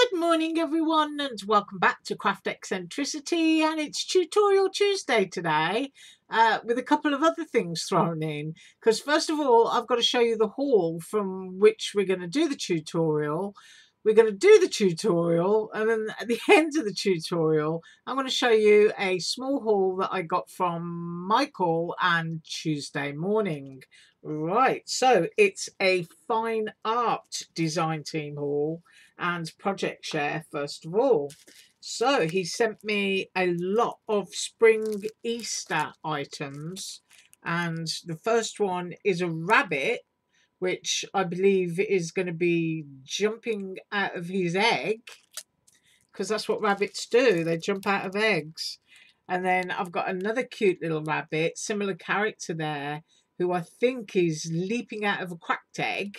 Good morning, everyone, and welcome back to Craft Eccentricity. And it's Tutorial Tuesday today, uh, with a couple of other things thrown in. Because, first of all, I've got to show you the haul from which we're going to do the tutorial. We're going to do the tutorial, and then at the end of the tutorial, I'm going to show you a small haul that I got from Michael and Tuesday morning. Right, so it's a fine art design team haul and project share first of all. So he sent me a lot of spring Easter items and the first one is a rabbit which I believe is going to be jumping out of his egg because that's what rabbits do they jump out of eggs and then I've got another cute little rabbit similar character there who I think is leaping out of a cracked egg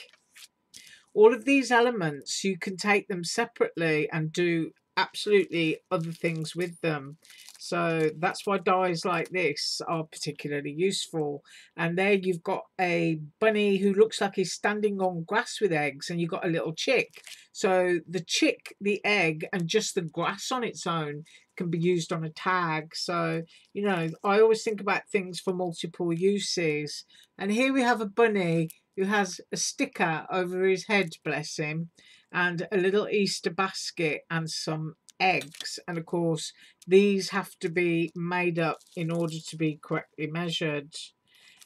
all of these elements, you can take them separately and do absolutely other things with them. So that's why dies like this are particularly useful. And there you've got a bunny who looks like he's standing on grass with eggs and you've got a little chick. So the chick, the egg and just the grass on its own can be used on a tag. So, you know, I always think about things for multiple uses. And here we have a bunny who has a sticker over his head, bless him, and a little Easter basket and some eggs. And of course, these have to be made up in order to be correctly measured.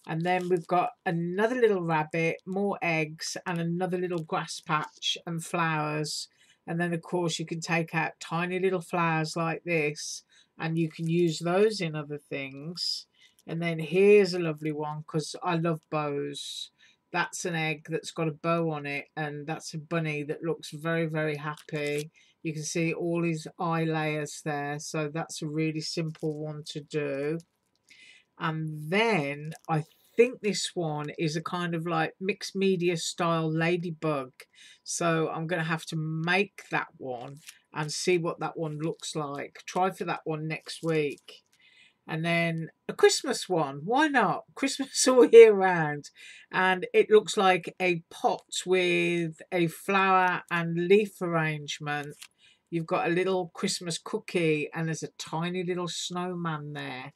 And then we've got another little rabbit, more eggs, and another little grass patch and flowers. And then, of course, you can take out tiny little flowers like this and you can use those in other things. And then here's a lovely one because I love bows that's an egg that's got a bow on it and that's a bunny that looks very very happy. You can see all his eye layers there so that's a really simple one to do. And then I think this one is a kind of like mixed media style ladybug so I'm to have to make that one and see what that one looks like. Try for that one next week and then a Christmas one. Why not? Christmas all year round. And it looks like a pot with a flower and leaf arrangement. You've got a little Christmas cookie and there's a tiny little snowman there.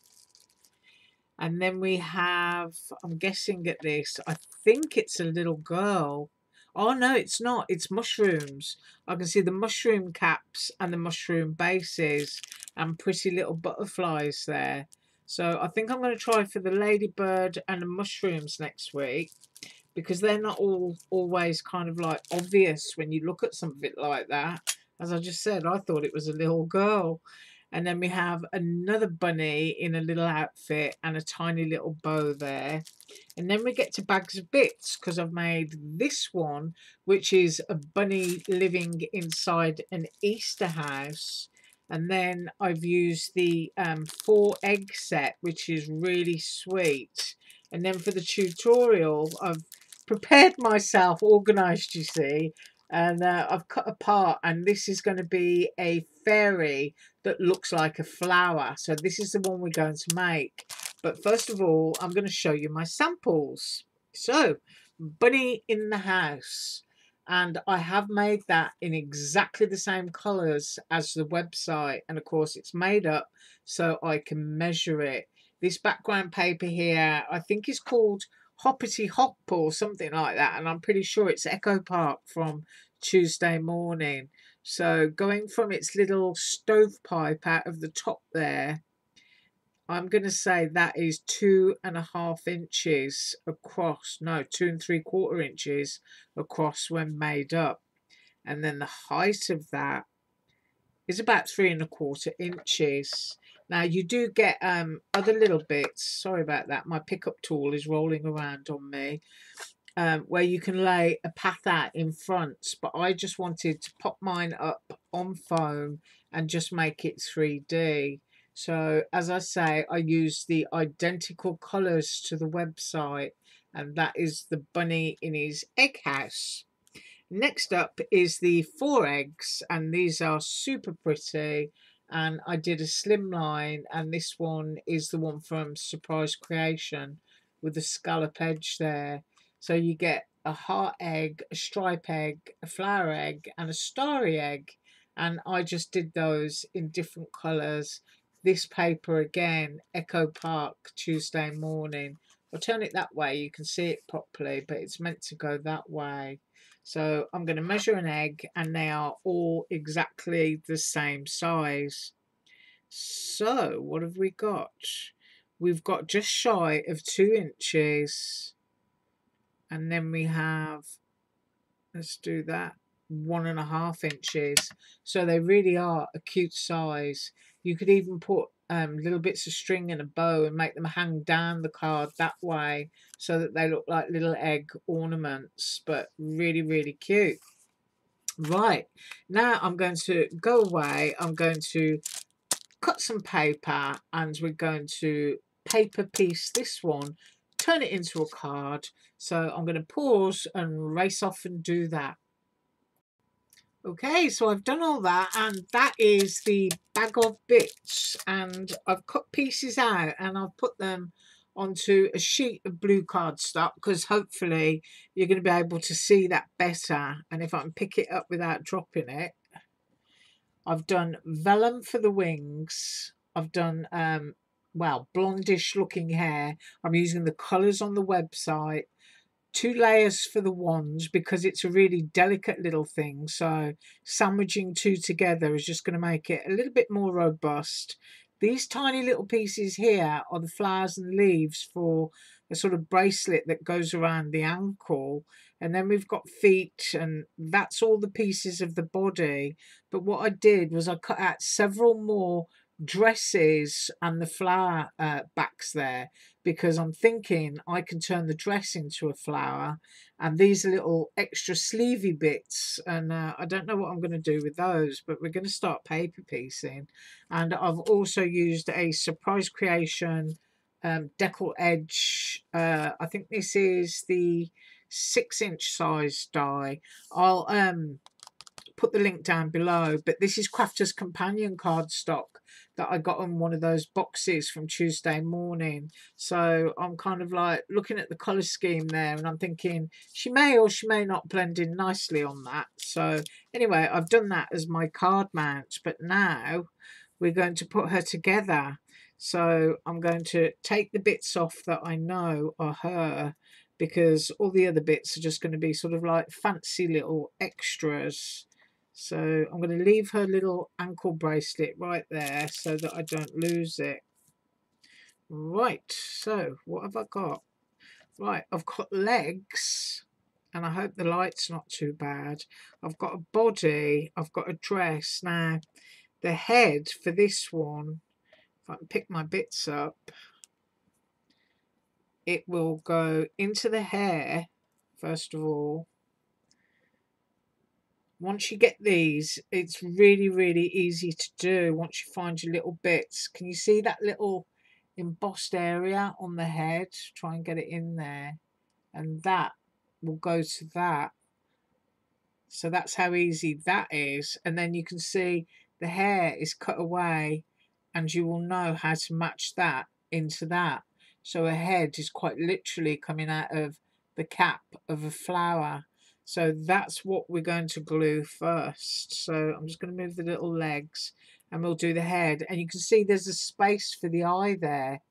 And then we have, I'm guessing at this, I think it's a little girl. Oh no, it's not. It's mushrooms. I can see the mushroom caps and the mushroom bases and pretty little butterflies there. So I think I'm going to try for the ladybird and the mushrooms next week because they're not all always kind of like obvious when you look at something like that. As I just said, I thought it was a little girl. And then we have another bunny in a little outfit and a tiny little bow there. And then we get to bags of bits because I've made this one, which is a bunny living inside an Easter house. And then I've used the um, four egg set, which is really sweet. And then for the tutorial, I've prepared myself, organised, you see, and uh, I've cut apart and this is going to be a fairy that looks like a flower. So this is the one we're going to make. But first of all I'm going to show you my samples. So bunny in the house and I have made that in exactly the same colours as the website and of course it's made up so I can measure it. This background paper here I think is called Hoppity Hop or something like that and I'm pretty sure it's Echo Park from Tuesday morning. So going from its little stovepipe out of the top there I'm going to say that is two and a half inches across, no, two and three quarter inches across when made up. And then the height of that is about three and a quarter inches. Now you do get um, other little bits, sorry about that, my pickup tool is rolling around on me, um, where you can lay a path out in front, but I just wanted to pop mine up on foam and just make it 3D. So as I say, I use the identical colours to the website and that is the bunny in his egg house. Next up is the four eggs and these are super pretty and I did a slimline and this one is the one from Surprise Creation with the scallop edge there. So you get a heart egg, a stripe egg, a flower egg and a starry egg and I just did those in different colours. This paper again, Echo Park, Tuesday morning. I'll turn it that way, you can see it properly, but it's meant to go that way. So I'm going to measure an egg and they are all exactly the same size. So what have we got? We've got just shy of two inches. And then we have, let's do that, one and a half inches. So they really are a cute size. You could even put um, little bits of string and a bow and make them hang down the card that way so that they look like little egg ornaments, but really, really cute. Right, now I'm going to go away. I'm going to cut some paper and we're going to paper piece this one, turn it into a card. So I'm going to pause and race off and do that. Okay, so I've done all that and that is the bag of bits and I've cut pieces out and I've put them onto a sheet of blue cardstock because hopefully you're going to be able to see that better and if I can pick it up without dropping it. I've done vellum for the wings. I've done, um, well, blondish looking hair. I'm using the colours on the website two layers for the wands because it's a really delicate little thing. So sandwiching two together is just going to make it a little bit more robust. These tiny little pieces here are the flowers and leaves for a sort of bracelet that goes around the ankle. And then we've got feet and that's all the pieces of the body. But what I did was I cut out several more dresses and the flower uh, backs there because I'm thinking I can turn the dress into a flower and these little extra sleevey bits and uh, I don't know what I'm going to do with those but we're going to start paper piecing. And I've also used a surprise creation um, deckle edge uh, I think this is the six inch size die. I'll um put the link down below but this is Crafters Companion cardstock that I got on one of those boxes from Tuesday morning. So I'm kind of like looking at the colour scheme there and I'm thinking she may or she may not blend in nicely on that. So anyway, I've done that as my card mount, but now we're going to put her together. So I'm going to take the bits off that I know are her because all the other bits are just going to be sort of like fancy little extras. So I'm going to leave her little ankle bracelet right there so that I don't lose it. Right, so what have I got? Right, I've got legs and I hope the light's not too bad. I've got a body, I've got a dress. Now, the head for this one, if I can pick my bits up, it will go into the hair, first of all, once you get these, it's really, really easy to do once you find your little bits. Can you see that little embossed area on the head? Try and get it in there. And that will go to that. So that's how easy that is. And then you can see the hair is cut away and you will know how to match that into that. So a head is quite literally coming out of the cap of a flower. So that's what we're going to glue first. So I'm just going to move the little legs and we'll do the head. And you can see there's a space for the eye there.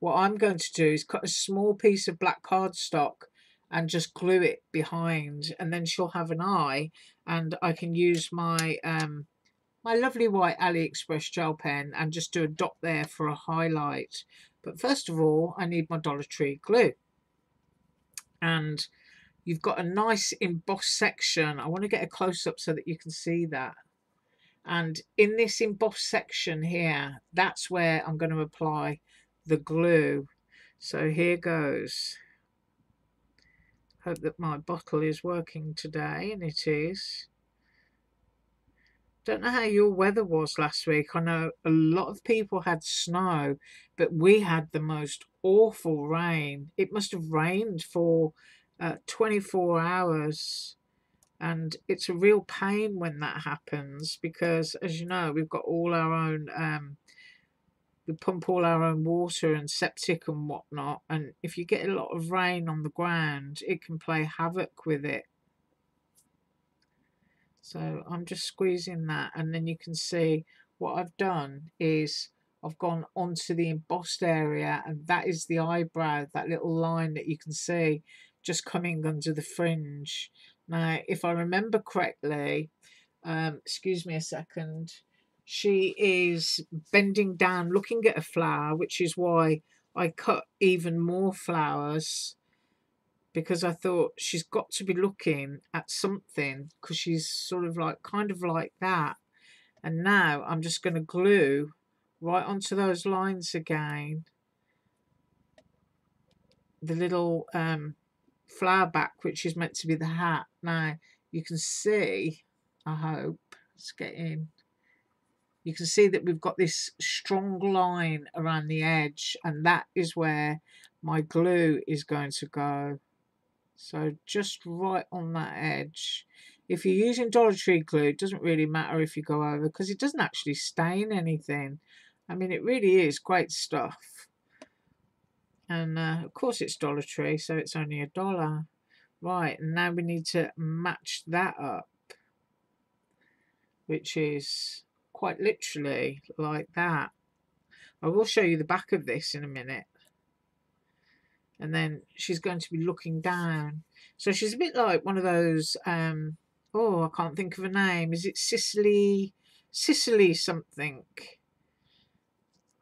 What I'm going to do is cut a small piece of black cardstock and just glue it behind and then she'll have an eye and I can use my um, my lovely white AliExpress gel pen and just do a dot there for a highlight. But first of all, I need my Dollar Tree glue. And You've got a nice embossed section. I want to get a close-up so that you can see that. And in this embossed section here, that's where I'm going to apply the glue. So here goes. Hope that my bottle is working today, and it is. Don't know how your weather was last week. I know a lot of people had snow, but we had the most awful rain. It must have rained for uh, 24 hours and it's a real pain when that happens because as you know we've got all our own um, we pump all our own water and septic and whatnot and if you get a lot of rain on the ground it can play havoc with it. So I'm just squeezing that and then you can see what I've done is I've gone onto the embossed area and that is the eyebrow, that little line that you can see just coming under the fringe. Now, if I remember correctly, um, excuse me a second, she is bending down looking at a flower, which is why I cut even more flowers because I thought she's got to be looking at something because she's sort of like kind of like that. And now I'm just going to glue right onto those lines again the little um, flower back which is meant to be the hat. Now you can see, I hope, let's get in you can see that we've got this strong line around the edge and that is where my glue is going to go. So just right on that edge. If you're using Dollar Tree glue, it doesn't really matter if you go over because it doesn't actually stain anything. I mean, it really is great stuff. And uh, of course it's Dollar Tree, so it's only a dollar. Right, and now we need to match that up, which is quite literally like that. I will show you the back of this in a minute. And then she's going to be looking down. So she's a bit like one of those, um, oh, I can't think of a name. Is it Cicely, Cicely something?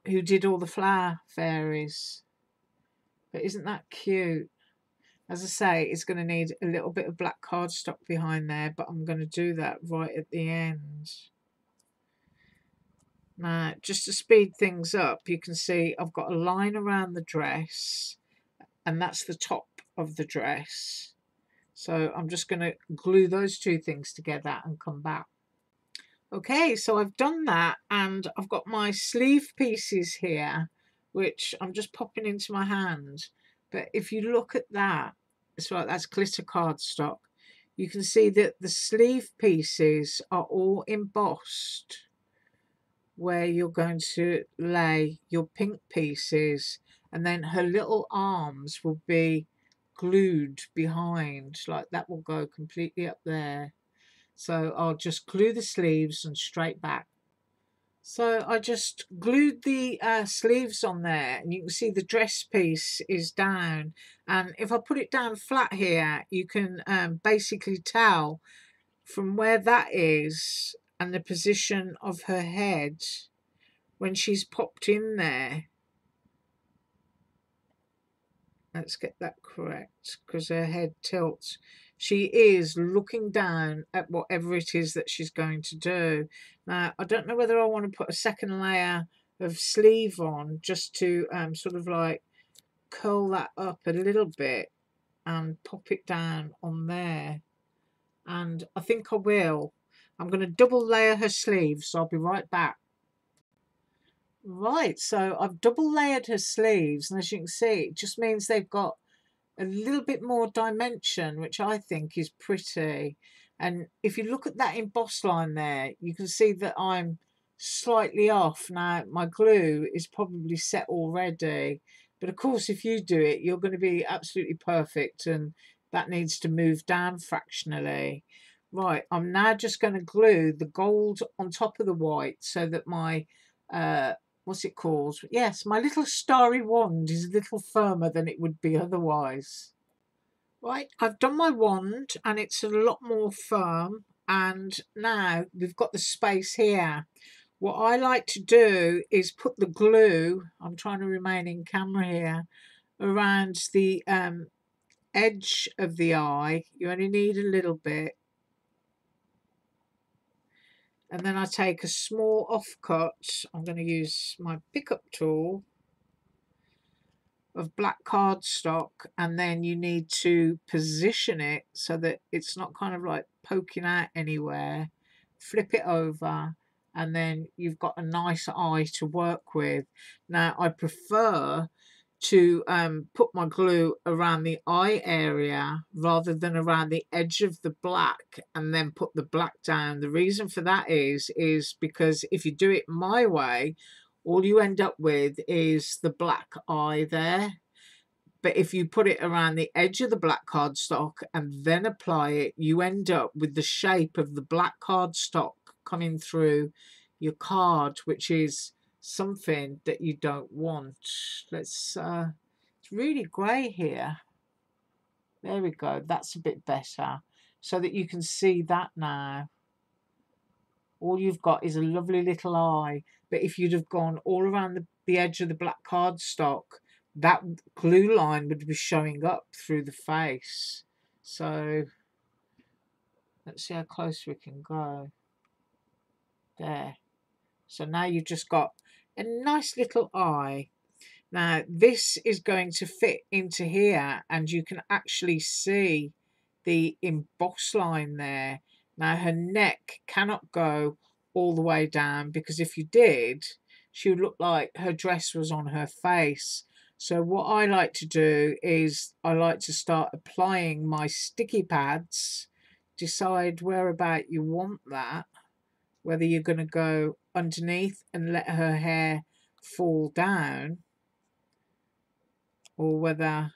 Who did all the flower fairies. But isn't that cute? As I say, it's going to need a little bit of black cardstock behind there, but I'm going to do that right at the end. Now, just to speed things up, you can see I've got a line around the dress, and that's the top of the dress. So I'm just going to glue those two things together and come back. Okay, so I've done that, and I've got my sleeve pieces here, which I'm just popping into my hand. But if you look at that, it's right, that's glitter cardstock. You can see that the sleeve pieces are all embossed where you're going to lay your pink pieces and then her little arms will be glued behind like that will go completely up there so I'll just glue the sleeves and straight back so I just glued the uh, sleeves on there and you can see the dress piece is down and if I put it down flat here you can um, basically tell from where that is and the position of her head when she's popped in there. Let's get that correct because her head tilts. She is looking down at whatever it is that she's going to do. Now, I don't know whether I want to put a second layer of sleeve on just to um, sort of like curl that up a little bit and pop it down on there. And I think I will I'm going to double layer her sleeves, so I'll be right back. Right, so I've double layered her sleeves, and as you can see, it just means they've got a little bit more dimension, which I think is pretty. And if you look at that embossed line there, you can see that I'm slightly off. Now, my glue is probably set already. But of course, if you do it, you're going to be absolutely perfect. And that needs to move down fractionally. Right, I'm now just going to glue the gold on top of the white so that my, uh, what's it called? Yes, my little starry wand is a little firmer than it would be otherwise. Right, I've done my wand and it's a lot more firm and now we've got the space here. What I like to do is put the glue, I'm trying to remain in camera here, around the um, edge of the eye. You only need a little bit and then I take a small offcut. I'm going to use my pickup tool of black cardstock and then you need to position it so that it's not kind of like poking out anywhere. Flip it over and then you've got a nice eye to work with. Now I prefer to um, put my glue around the eye area rather than around the edge of the black and then put the black down. The reason for that is, is because if you do it my way, all you end up with is the black eye there. But if you put it around the edge of the black cardstock and then apply it, you end up with the shape of the black cardstock coming through your card, which is something that you don't want. Let's, uh, it's really grey here. There we go. That's a bit better. So that you can see that now. All you've got is a lovely little eye. But if you'd have gone all around the, the edge of the black cardstock, that glue line would be showing up through the face. So let's see how close we can go. There. So now you've just got a nice little eye. Now this is going to fit into here and you can actually see the emboss line there. Now her neck cannot go all the way down because if you did, she would look like her dress was on her face. So what I like to do is I like to start applying my sticky pads, decide where about you want that, whether you're going to go underneath and let her hair fall down or whether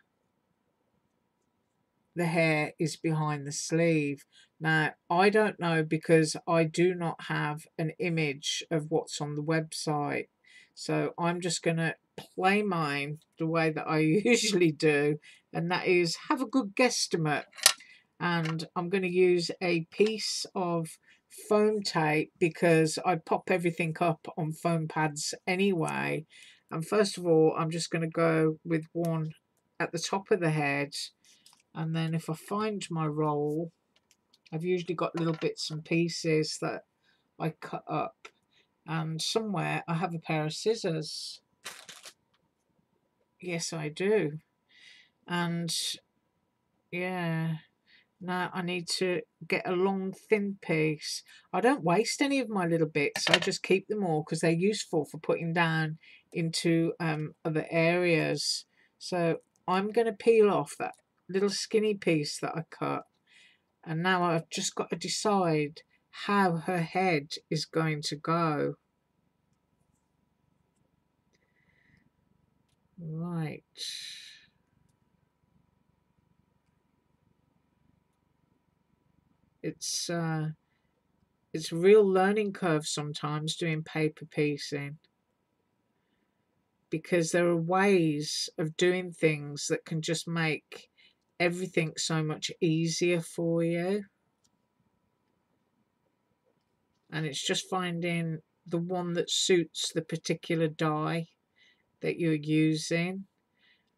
the hair is behind the sleeve. Now, I don't know because I do not have an image of what's on the website. So I'm just going to play mine the way that I usually do, and that is have a good guesstimate. And I'm going to use a piece of foam tape because I pop everything up on foam pads anyway. And first of all, I'm just going to go with one at the top of the head. And then if I find my roll, I've usually got little bits and pieces that I cut up. And somewhere I have a pair of scissors. Yes, I do. And yeah, now I need to get a long thin piece. I don't waste any of my little bits. I just keep them all because they're useful for putting down into um, other areas. So I'm going to peel off that little skinny piece that I cut. And now I've just got to decide how her head is going to go. Right. It's uh, it's a real learning curve sometimes doing paper piecing because there are ways of doing things that can just make everything so much easier for you. And it's just finding the one that suits the particular die that you're using.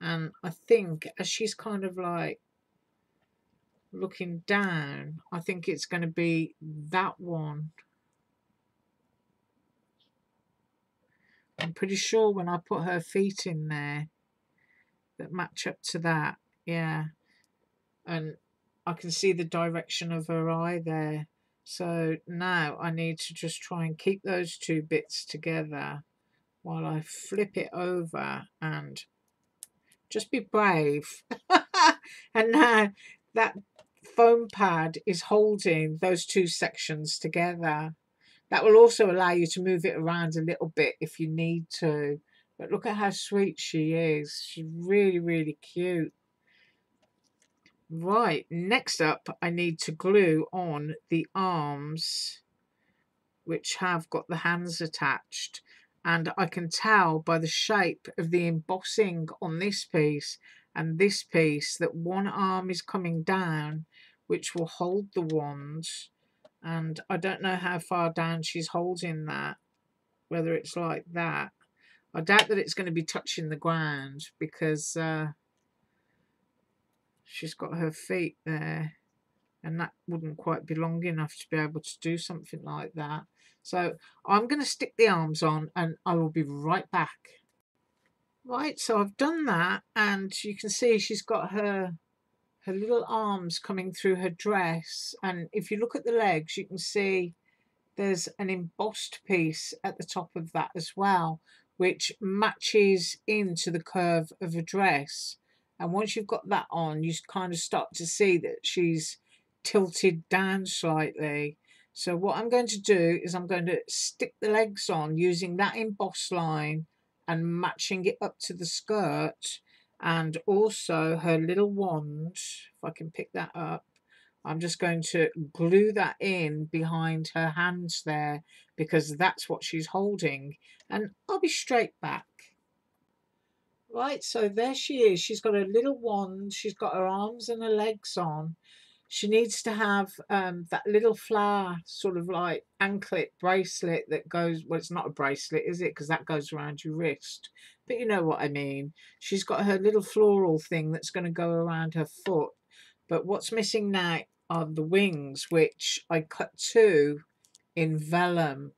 And I think as she's kind of like looking down, I think it's going to be that one. I'm pretty sure when I put her feet in there that match up to that, yeah. And I can see the direction of her eye there. So now I need to just try and keep those two bits together while I flip it over and just be brave. and now that foam pad is holding those two sections together. That will also allow you to move it around a little bit if you need to. But look at how sweet she is. She's really, really cute. Right, next up I need to glue on the arms which have got the hands attached and I can tell by the shape of the embossing on this piece and this piece that one arm is coming down which will hold the wand and I don't know how far down she's holding that whether it's like that. I doubt that it's going to be touching the ground because uh, she's got her feet there and that wouldn't quite be long enough to be able to do something like that so I'm going to stick the arms on and I will be right back. Right, so I've done that and you can see she's got her her little arms coming through her dress and if you look at the legs you can see there's an embossed piece at the top of that as well which matches into the curve of a dress and once you've got that on you kind of start to see that she's tilted down slightly so what I'm going to do is I'm going to stick the legs on using that emboss line and matching it up to the skirt and also her little wand, if I can pick that up, I'm just going to glue that in behind her hands there because that's what she's holding and I'll be straight back. Right, so there she is. She's got a little wand. She's got her arms and her legs on. She needs to have um, that little flower sort of like anklet bracelet that goes, well, it's not a bracelet, is it? Because that goes around your wrist. But you know what I mean. She's got her little floral thing that's going to go around her foot. But what's missing now are the wings, which I cut two in vellum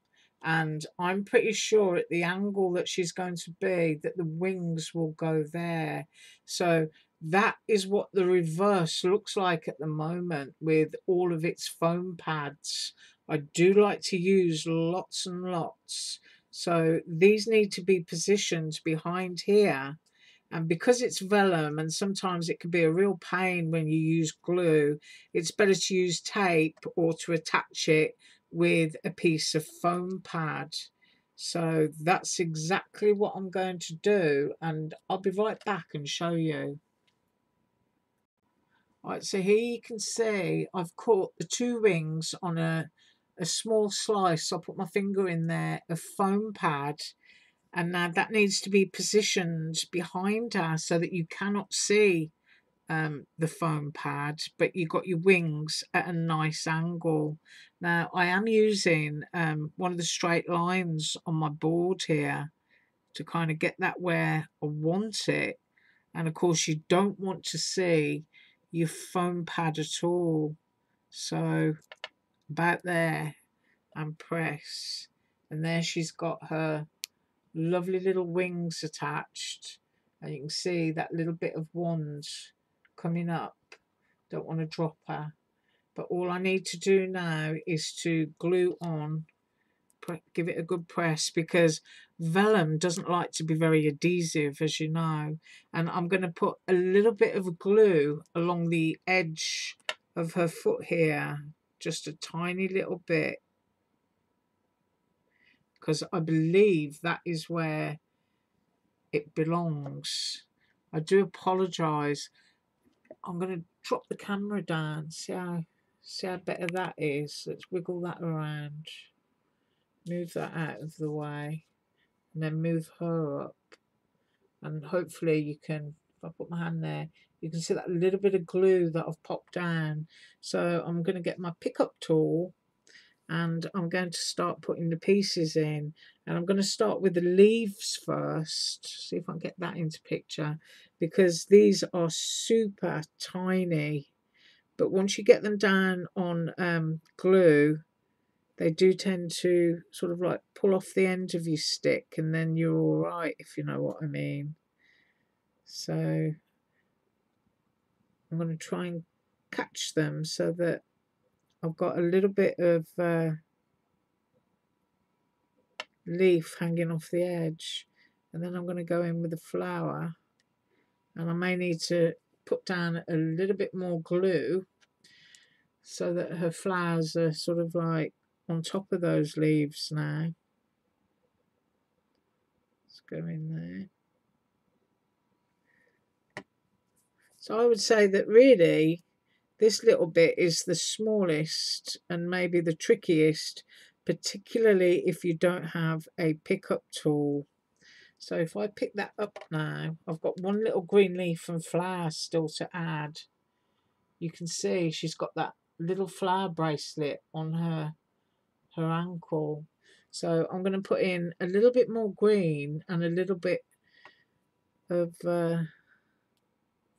and I'm pretty sure at the angle that she's going to be that the wings will go there. So that is what the reverse looks like at the moment with all of its foam pads. I do like to use lots and lots. So these need to be positioned behind here. And because it's vellum and sometimes it can be a real pain when you use glue it's better to use tape or to attach it with a piece of foam pad. So that's exactly what I'm going to do and I'll be right back and show you. Right, so here you can see I've caught the two wings on a, a small slice. I'll put my finger in there, a foam pad and now that needs to be positioned behind her so that you cannot see um, the foam pad, but you've got your wings at a nice angle. Now, I am using um, one of the straight lines on my board here to kind of get that where I want it. And of course, you don't want to see your foam pad at all. So, about there, and press. And there she's got her lovely little wings attached. And you can see that little bit of wand coming up. Don't want to drop her. But all I need to do now is to glue on, give it a good press because vellum doesn't like to be very adhesive as you know. And I'm going to put a little bit of glue along the edge of her foot here. Just a tiny little bit. Because I believe that is where it belongs. I do apologise. I'm going to drop the camera down, see how, see how better that is. Let's wiggle that around, move that out of the way, and then move her up. And hopefully you can, if I put my hand there, you can see that little bit of glue that I've popped down. So I'm going to get my pickup tool and I'm going to start putting the pieces in and I'm going to start with the leaves first see if I can get that into picture because these are super tiny but once you get them down on um, glue they do tend to sort of like pull off the end of your stick and then you're all right if you know what I mean. So I'm going to try and catch them so that I've got a little bit of uh, leaf hanging off the edge and then I'm going to go in with the flower and I may need to put down a little bit more glue so that her flowers are sort of like on top of those leaves now. Let's go in there. So I would say that really this little bit is the smallest and maybe the trickiest, particularly if you don't have a pickup tool. So if I pick that up now, I've got one little green leaf and flower still to add. You can see she's got that little flower bracelet on her her ankle. So I'm going to put in a little bit more green and a little bit of uh,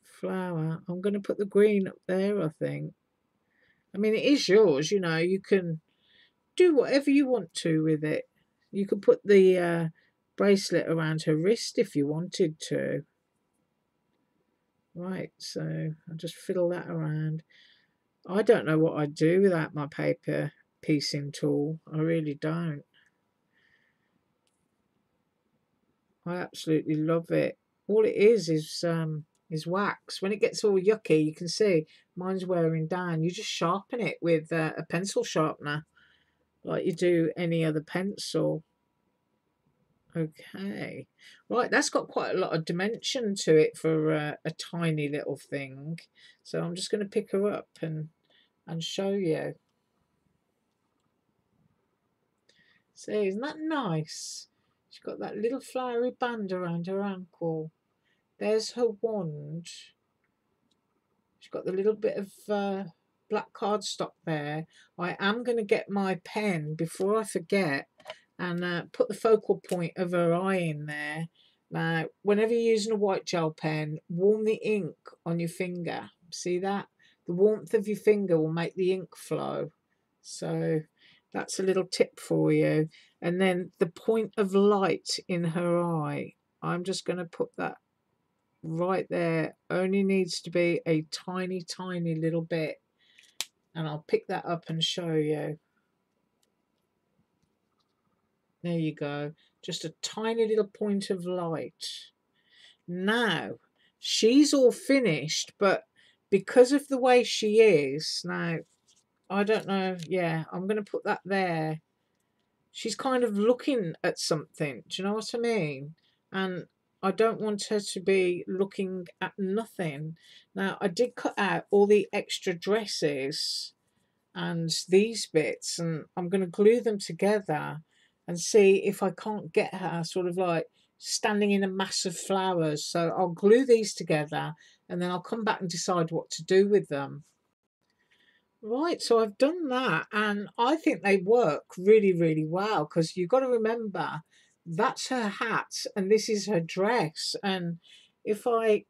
flower. I'm going to put the green up there, I think. I mean, it is yours, you know. You can do whatever you want to with it. You could put the uh, bracelet around her wrist if you wanted to. Right, so I'll just fiddle that around. I don't know what I'd do without my paper piecing tool. I really don't. I absolutely love it. All it is is um, is wax. When it gets all yucky, you can see mine's wearing down. You just sharpen it with uh, a pencil sharpener like you do any other pencil. Okay, right, that's got quite a lot of dimension to it for uh, a tiny little thing. So I'm just going to pick her up and, and show you. See, isn't that nice? She's got that little flowery band around her ankle. There's her wand. She's got the little bit of uh, black cardstock there. I am going to get my pen before I forget and uh, put the focal point of her eye in there. Now, whenever you're using a white gel pen, warm the ink on your finger. See that? The warmth of your finger will make the ink flow. So that's a little tip for you. And then the point of light in her eye, I'm just going to put that right there. Only needs to be a tiny, tiny little bit. And I'll pick that up and show you. There you go. Just a tiny little point of light. Now, she's all finished, but because of the way she is, now, I don't know, yeah, I'm going to put that there. She's kind of looking at something, do you know what I mean? And I don't want her to be looking at nothing. Now, I did cut out all the extra dresses and these bits, and I'm going to glue them together and see if I can't get her sort of like standing in a mass of flowers. So I'll glue these together and then I'll come back and decide what to do with them. Right, so I've done that and I think they work really, really well because you've got to remember that's her hat and this is her dress. And if I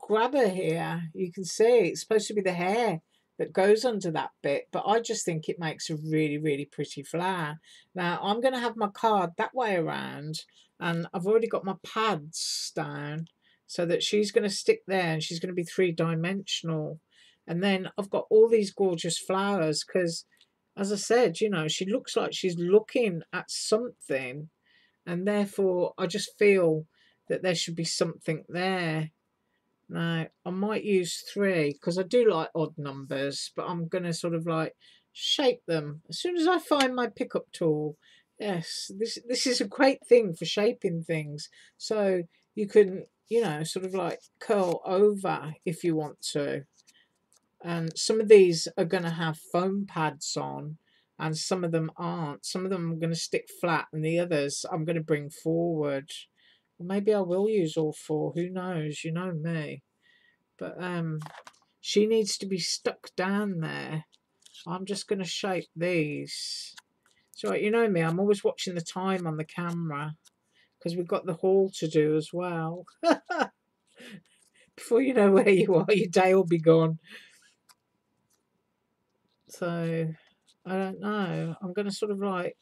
grab her here, you can see it's supposed to be the hair that goes under that bit but I just think it makes a really really pretty flower now I'm going to have my card that way around and I've already got my pads down so that she's going to stick there and she's going to be three-dimensional. And then I've got all these gorgeous flowers because as I said you know she looks like she's looking at something and therefore I just feel that there should be something there now, I might use three because I do like odd numbers, but I'm going to sort of like shape them. As soon as I find my pickup tool, yes, this, this is a great thing for shaping things. So you can, you know, sort of like curl over if you want to. And some of these are going to have foam pads on and some of them aren't. Some of them I'm going to stick flat and the others I'm going to bring forward. Maybe I will use all four. Who knows? You know me. But um, she needs to be stuck down there. I'm just going to shape these. So you know me, I'm always watching the time on the camera because we've got the haul to do as well. Before you know where you are, your day will be gone. So, I don't know. I'm going to sort of like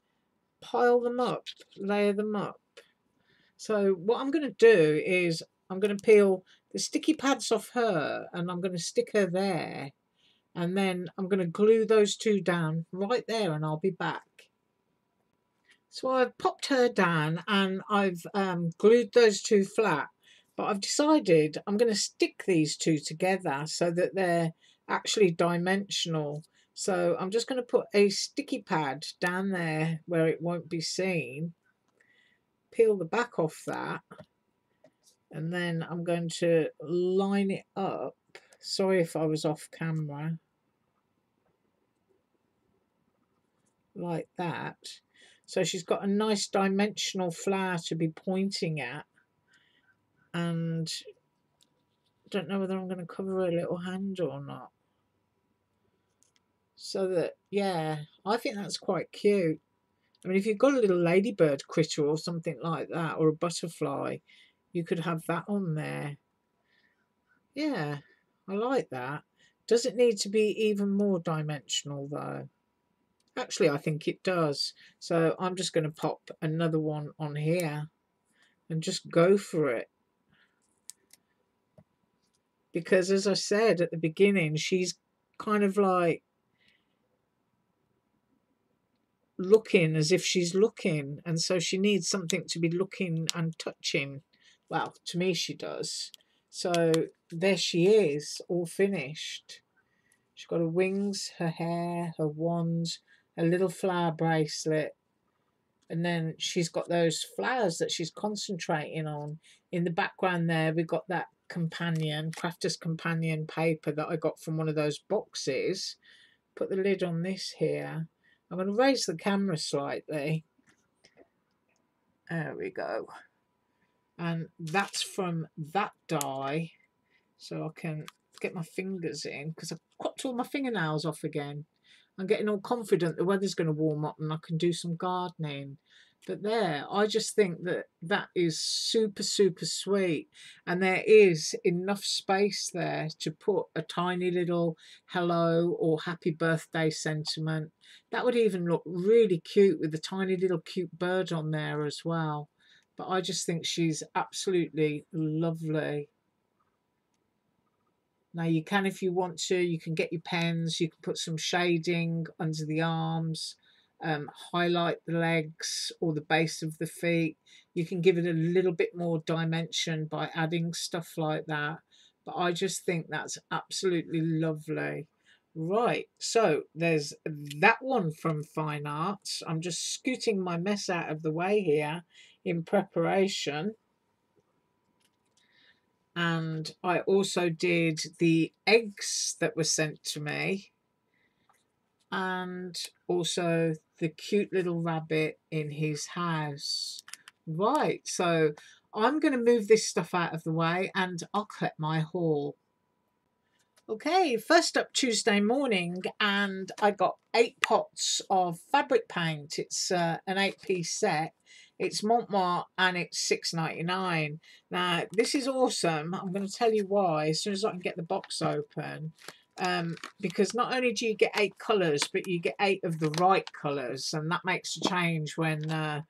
pile them up, layer them up. So what I'm going to do is I'm going to peel the sticky pads off her and I'm going to stick her there. And then I'm going to glue those two down right there and I'll be back. So I've popped her down and I've um, glued those two flat. But I've decided I'm going to stick these two together so that they're actually dimensional. So I'm just going to put a sticky pad down there where it won't be seen peel the back off that and then I'm going to line it up. Sorry if I was off camera. Like that. So she's got a nice dimensional flower to be pointing at. And don't know whether I'm going to cover her little hand or not. So that yeah I think that's quite cute I mean, if you've got a little ladybird critter or something like that, or a butterfly, you could have that on there. Yeah, I like that. Does it need to be even more dimensional though? Actually, I think it does. So I'm just going to pop another one on here and just go for it. Because as I said at the beginning, she's kind of like looking as if she's looking and so she needs something to be looking and touching. Well to me she does. So there she is all finished. She's got her wings her hair her wand a little flower bracelet and then she's got those flowers that she's concentrating on. In the background there we've got that companion crafters companion paper that I got from one of those boxes. Put the lid on this here I'm going to raise the camera slightly. There we go. And that's from that die. So I can get my fingers in because I've cropped all my fingernails off again. I'm getting all confident the weather's going to warm up and I can do some gardening. But there, I just think that that is super, super sweet. And there is enough space there to put a tiny little hello or happy birthday sentiment. That would even look really cute with a tiny little cute bird on there as well. But I just think she's absolutely lovely. Now you can, if you want to, you can get your pens, you can put some shading under the arms, um, highlight the legs or the base of the feet. You can give it a little bit more dimension by adding stuff like that. But I just think that's absolutely lovely. Right, so there's that one from Fine Arts. I'm just scooting my mess out of the way here in preparation and I also did the eggs that were sent to me and also the cute little rabbit in his house. Right, so I'm going to move this stuff out of the way and I'll collect my haul. Okay, first up Tuesday morning and I got eight pots of fabric paint. It's uh, an eight piece set it's Mont Marte and it's six ninety nine. Now this is awesome. I'm going to tell you why as soon as I can get the box open. Um, because not only do you get eight colours, but you get eight of the right colours, and that makes a change when uh,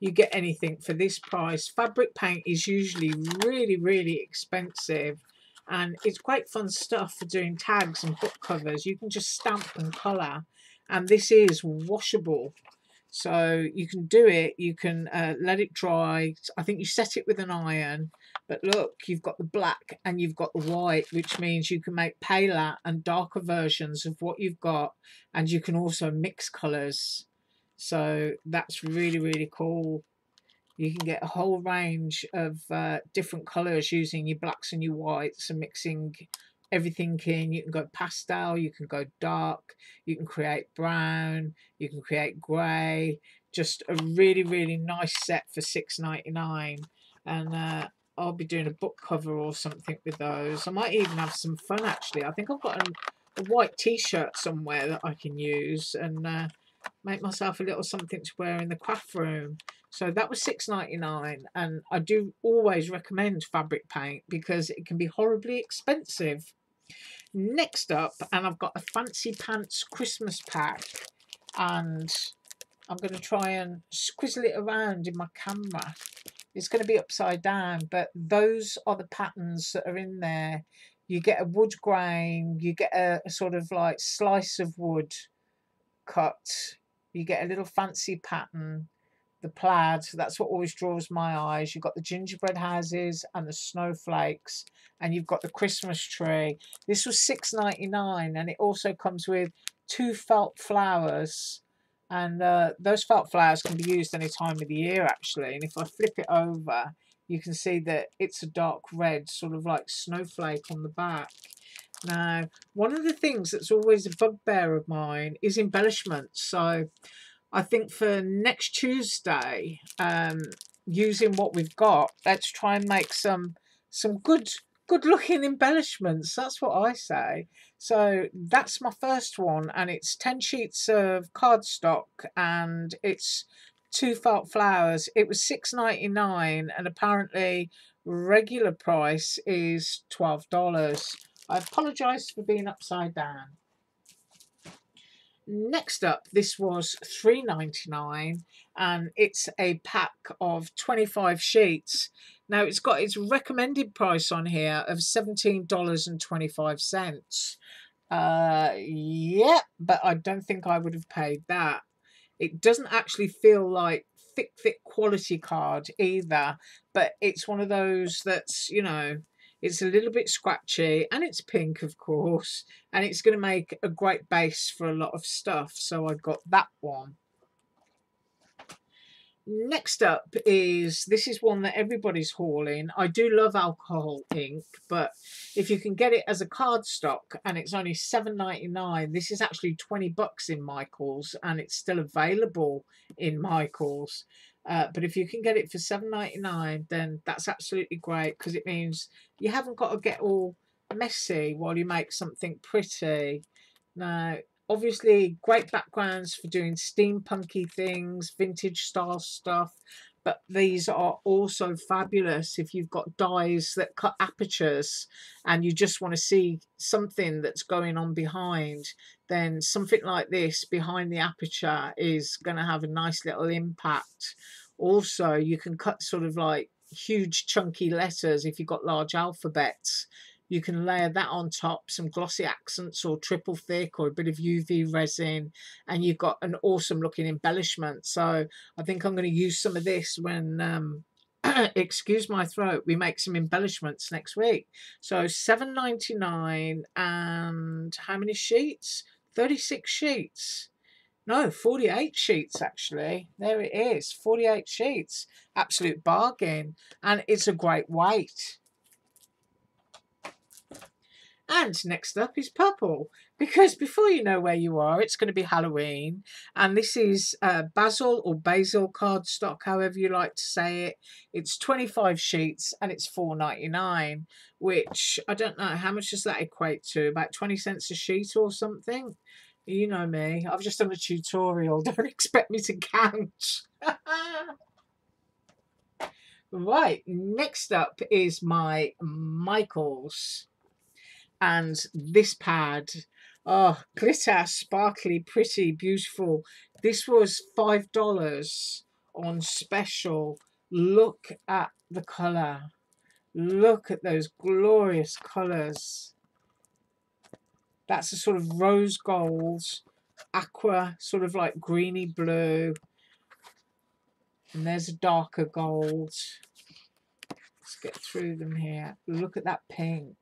you get anything for this price. Fabric paint is usually really, really expensive, and it's quite fun stuff for doing tags and book covers. You can just stamp and colour, and this is washable. So you can do it, you can uh, let it dry. I think you set it with an iron, but look, you've got the black and you've got the white, which means you can make paler and darker versions of what you've got, and you can also mix colours. So that's really, really cool. You can get a whole range of uh, different colours using your blacks and your whites and mixing everything in. You can go pastel, you can go dark, you can create brown, you can create grey. Just a really, really nice set for six ninety nine, And uh, I'll be doing a book cover or something with those. I might even have some fun actually. I think I've got a, a white t-shirt somewhere that I can use and uh, make myself a little something to wear in the craft room. So that was six ninety nine, and I do always recommend fabric paint because it can be horribly expensive. Next up, and I've got a Fancy Pants Christmas pack, and I'm going to try and squizzle it around in my camera. It's going to be upside down, but those are the patterns that are in there. You get a wood grain, you get a, a sort of like slice of wood cut, you get a little fancy pattern, the plaid, that's what always draws my eyes. You've got the gingerbread houses and the snowflakes, and you've got the Christmas tree. This was six ninety nine, and it also comes with two felt flowers. And uh, those felt flowers can be used any time of the year, actually. And if I flip it over, you can see that it's a dark red, sort of like snowflake on the back. Now, one of the things that's always a bugbear of mine is embellishments. So I think for next Tuesday, um, using what we've got, let's try and make some some good good looking embellishments. That's what I say. So that's my first one, and it's 10 sheets of cardstock and it's two felt flowers. It was six ninety nine, and apparently regular price is $12. I apologise for being upside down. Next up, this was three ninety nine, and it's a pack of 25 sheets. Now it's got its recommended price on here of $17.25. Uh, yeah, but I don't think I would have paid that. It doesn't actually feel like thick, thick quality card either, but it's one of those that's, you know, it's a little bit scratchy and it's pink, of course, and it's going to make a great base for a lot of stuff. So I got that one. next up is this is one that everybody's hauling. I do love alcohol ink, but if you can get it as a cardstock and it's only seven ninety nine, this is actually twenty bucks in Michaels and it's still available in Michaels. Uh, but if you can get it for seven ninety nine, then that's absolutely great because it means you haven't got to get all messy while you make something pretty. Now, obviously great backgrounds for doing steampunky things, vintage style stuff, but these are also fabulous if you've got dies that cut apertures and you just want to see something that's going on behind, then something like this behind the aperture is going to have a nice little impact. Also, you can cut sort of like huge chunky letters if you've got large alphabets you can layer that on top, some glossy accents or triple thick or a bit of UV resin, and you've got an awesome looking embellishment. So I think I'm going to use some of this when, um, excuse my throat, we make some embellishments next week. So seven ninety nine and how many sheets? 36 sheets. No, 48 sheets actually. There it is, 48 sheets. Absolute bargain. And it's a great weight. And next up is purple, because before you know where you are, it's going to be Halloween. And this is uh, Bazzill or Bazzill cardstock, however you like to say it. It's 25 sheets and it's four ninety nine, which I don't know, how much does that equate to? About 20 cents a sheet or something? You know me, I've just done a tutorial. Don't expect me to count. right, next up is my Michaels and this pad. Oh glitter sparkly pretty beautiful. This was five dollars on special. Look at the color look at those glorious colors that's a sort of rose gold aqua sort of like greeny blue. And there's a darker gold. Let's get through them here. Look at that pink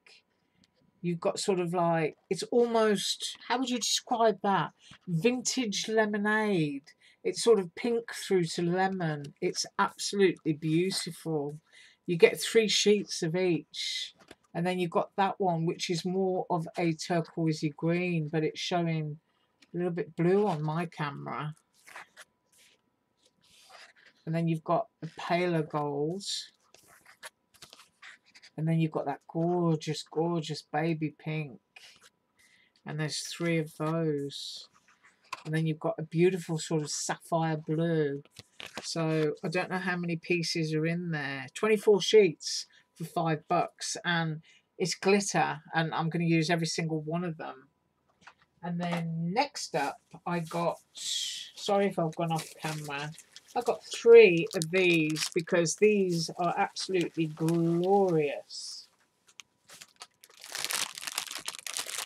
You've got sort of like, it's almost, how would you describe that? Vintage lemonade. It's sort of pink through to lemon. It's absolutely beautiful. You get three sheets of each. And then you've got that one, which is more of a turquoisey green, but it's showing a little bit blue on my camera. And then you've got the paler golds. And then you've got that gorgeous, gorgeous baby pink. And there's three of those. And then you've got a beautiful sort of sapphire blue. So I don't know how many pieces are in there. 24 sheets for five bucks. And it's glitter. And I'm going to use every single one of them. And then next up, I got, sorry if I've gone off camera, I got three of these because these are absolutely glorious.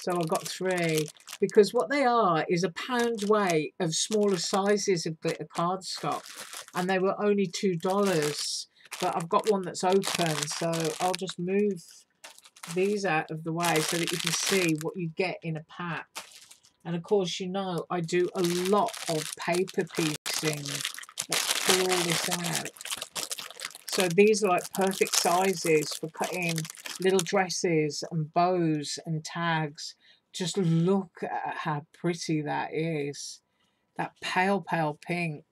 So I've got three because what they are is a pound weight of smaller sizes of glitter cardstock and they were only two dollars but I've got one that's open so I'll just move these out of the way so that you can see what you get in a pack and of course you know I do a lot of paper piecing Let's pull this out. So these are like perfect sizes for cutting little dresses and bows and tags. Just look at how pretty that is. That pale, pale pink.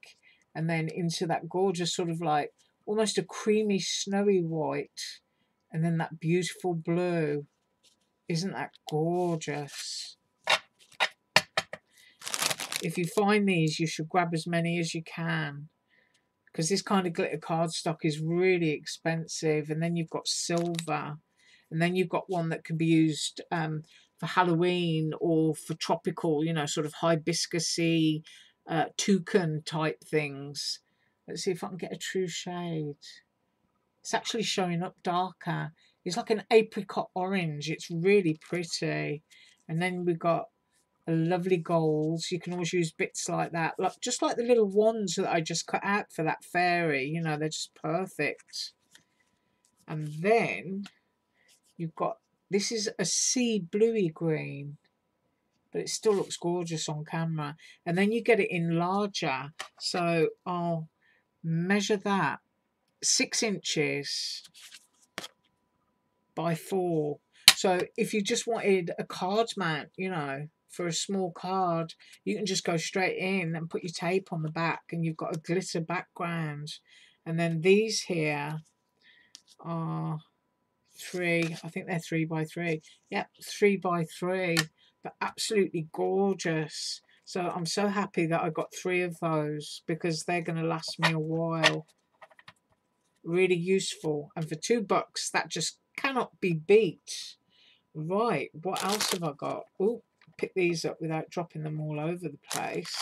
And then into that gorgeous sort of like almost a creamy, snowy white. And then that beautiful blue. Isn't that gorgeous? If you find these, you should grab as many as you can because this kind of glitter cardstock is really expensive. And then you've got silver, and then you've got one that can be used um, for Halloween or for tropical, you know, sort of hibiscusy, uh, toucan type things. Let's see if I can get a true shade. It's actually showing up darker. It's like an apricot orange. It's really pretty. And then we've got lovely golds. You can always use bits like that, like just like the little ones that I just cut out for that fairy. You know, they're just perfect. And then you've got, this is a sea bluey green, but it still looks gorgeous on camera. And then you get it in larger. So I'll measure that six inches by four. So if you just wanted a card mount, you know, for a small card, you can just go straight in and put your tape on the back and you've got a glitter background. And then these here are three, I think they're three by three. Yep, three by three, but absolutely gorgeous. So I'm so happy that I got three of those because they're going to last me a while. Really useful. And for two bucks, that just cannot be beat. Right, what else have I got? Oh, pick these up without dropping them all over the place.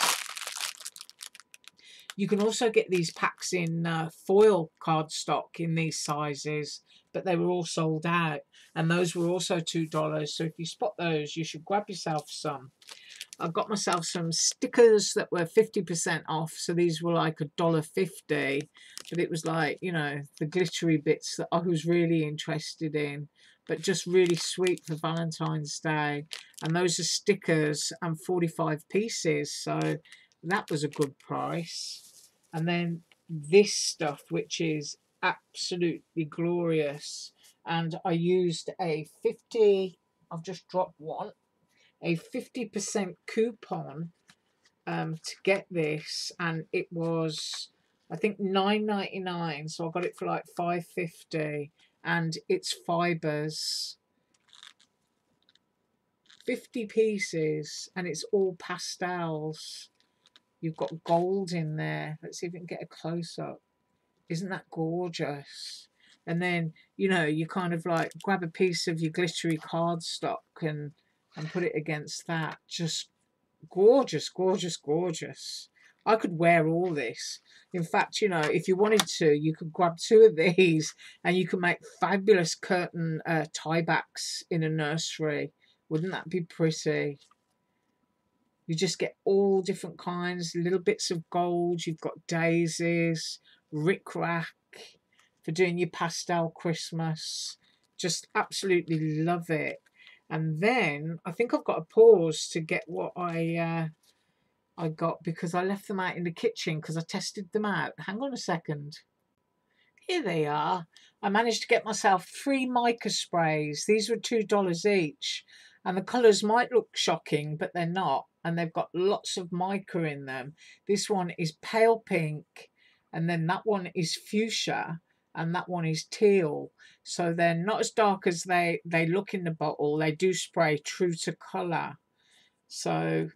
You can also get these packs in uh, foil cardstock in these sizes, but they were all sold out. And those were also $2. So if you spot those, you should grab yourself some. I got myself some stickers that were 50% off. So these were like a dollar fifty, but it was like, you know, the glittery bits that I was really interested in, but just really sweet for Valentine's Day. And those are stickers and 45 pieces. So that was a good price. And then this stuff, which is absolutely glorious. And I used a 50, I've just dropped one, a 50% coupon um, to get this. And it was, I think, nine ninety nine. So I got it for like five fifty, And it's fibres. 50 pieces and it's all pastels. You've got gold in there. Let's see if we can get a close up. Isn't that gorgeous? And then, you know, you kind of like grab a piece of your glittery cardstock and, and put it against that. Just gorgeous, gorgeous, gorgeous. I could wear all this. In fact, you know, if you wanted to, you could grab two of these and you could make fabulous curtain uh, tie backs in a nursery. Wouldn't that be pretty? You just get all different kinds, little bits of gold. You've got daisies, rickrack for doing your pastel Christmas. Just absolutely love it. And then I think I've got to pause to get what I uh, I got because I left them out in the kitchen because I tested them out. Hang on a second. Here they are. I managed to get myself three mica sprays. These were $2 each. And the colours might look shocking, but they're not. And they've got lots of mica in them. This one is pale pink. And then that one is fuchsia. And that one is teal. So they're not as dark as they, they look in the bottle. They do spray true to colour. So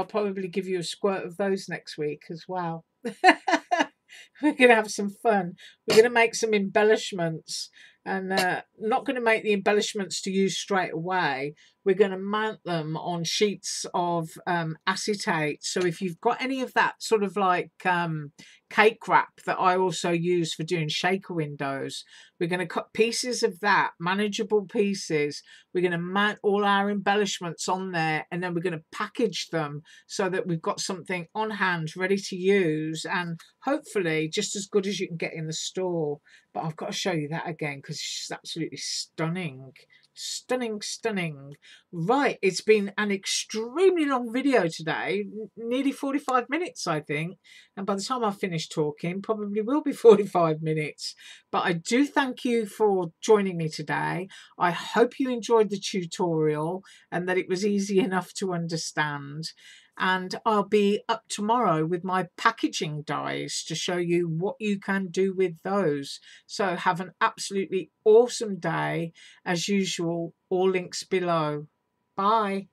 I'll probably give you a squirt of those next week as well. We're going to have some fun. We're going to make some embellishments and uh, not going to make the embellishments to use straight away. We're going to mount them on sheets of um, acetate. So if you've got any of that sort of like um, cake wrap that I also use for doing shaker windows, we're going to cut pieces of that, manageable pieces. We're going to mount all our embellishments on there and then we're going to package them so that we've got something on hand ready to use and hopefully just as good as you can get in the store. But I've got to show you that again because she's absolutely stunning. Stunning, stunning. Right, it's been an extremely long video today, nearly 45 minutes, I think. And by the time I finish talking, probably will be 45 minutes. But I do thank you for joining me today. I hope you enjoyed the tutorial and that it was easy enough to understand and I'll be up tomorrow with my packaging dies to show you what you can do with those. So have an absolutely awesome day. As usual, all links below. Bye.